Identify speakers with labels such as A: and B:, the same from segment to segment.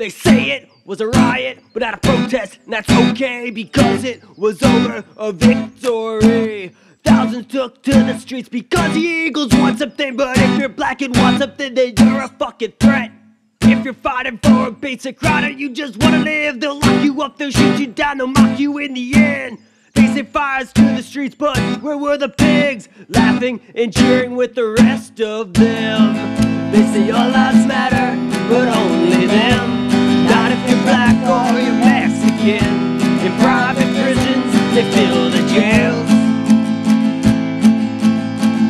A: They say it was a riot, but not a protest, and that's okay because it was over a victory. Thousands took to the streets because the Eagles want something, but if you're black and want something, then you're a fucking threat. If you're fighting for a basic right and you just wanna live, they'll lock you up, they'll shoot you down, they'll mock you in the end. They set fires to the streets, but where were the pigs? Laughing and cheering with the rest of them. They say all lives matter, they fill the jails.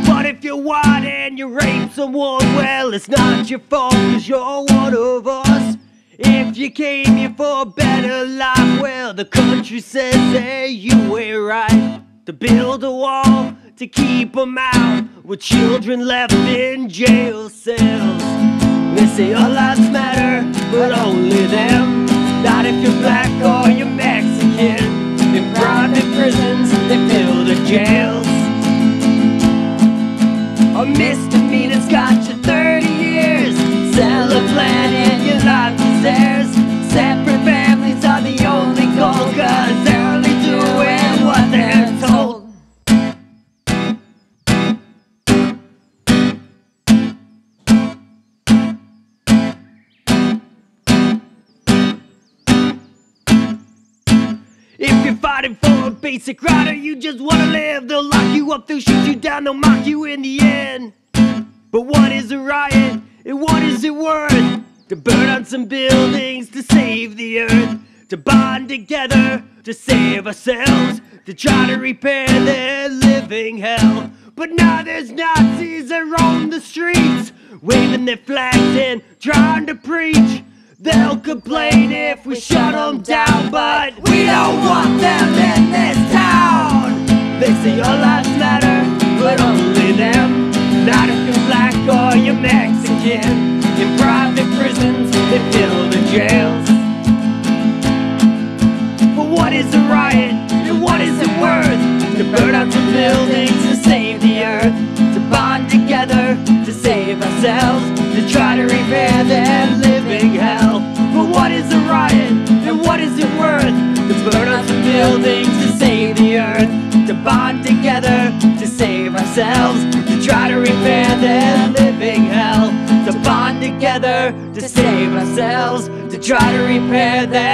A: But if you're white and you rape someone, well, it's not your fault, cause you're one of us. If you came here for a better life, well, the country says that you ain't right. To build a wall to keep them out, with children left in jail cells. They say all lives matter, but only them. Not if you're black or A misdemeanor's got you 30 years. Sell a plan and your life is theirs. Separate families are the only goal, cause they're only doing what they're told. If you're fighting for a basic right or you just wanna live, the life you up, they'll shoot you down, they'll mock you in the end. But what is a riot and what is it worth? To burn on some buildings to save the earth, to bond together to save ourselves, to try to repair their living hell. But now there's Nazis that roam the streets, waving their flags and trying to preach. They'll complain if we shut them down, but we don't want them in this town. They say all Mexican. In private prisons, they fill the jails. But what is a riot, and what is it worth? To burn out some buildings to save the earth, to bond together to save ourselves, to try to repair their living hell. But what is a riot, and what is it worth? To burn out some buildings to save the earth, to bond together to save ourselves, to try to repair their together to save ourselves, to try to repair hell.